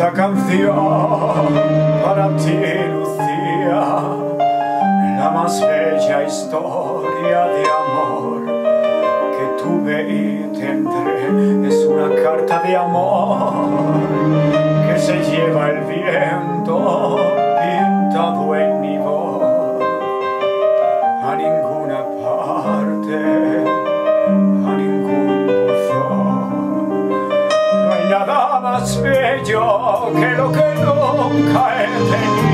esta canción para ti, Lucía, la más bella historia de amor tuve y tendré. Es una carta de amor que se lleva el viento pintado en mi voz a ninguna parte. más bello que lo que nunca he tenido,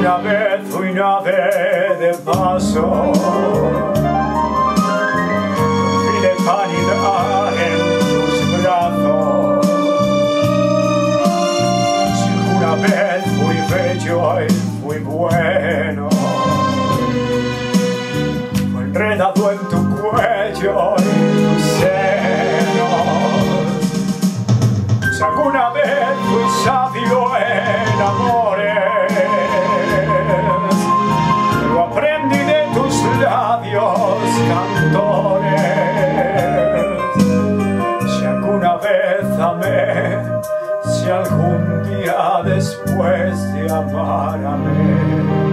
alguna vez fui nave de paso y de panidad en tus brazos. Si alguna vez fui bello y fui bueno, enredado en tu cuello sabio en amores. Lo aprendí de tus labios cantores. Si alguna vez amé, si algún día después de amarame.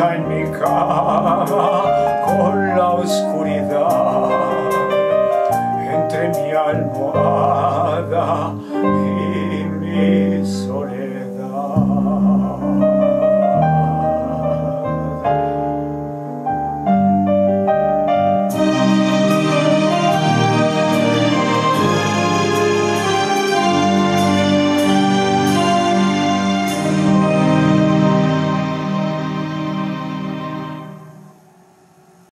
sein Mikala, Kollaus